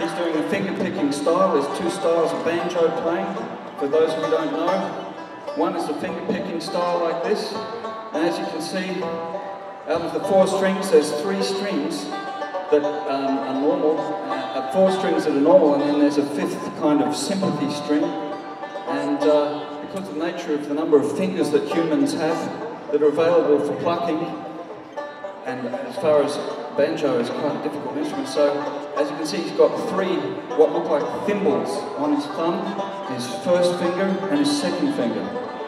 he's doing a finger picking style. There's two styles of banjo playing, for those who don't know. One is the finger picking style like this, and as you can see, out of the four strings, there's three strings that um, are normal, uh, four strings that are normal, and then there's a fifth kind of sympathy string. And uh, because of the nature of the number of fingers that humans have that are available for plucking, and as far as banjo is quite a difficult instrument, so as you can see, he's got three what look like thimbles on his thumb, his first finger, and his second finger.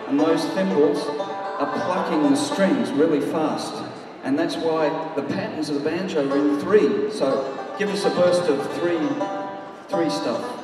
And those thimbles are plucking the strings really fast. And that's why the patterns of the banjo are in three. So give us a burst of three, three stuff.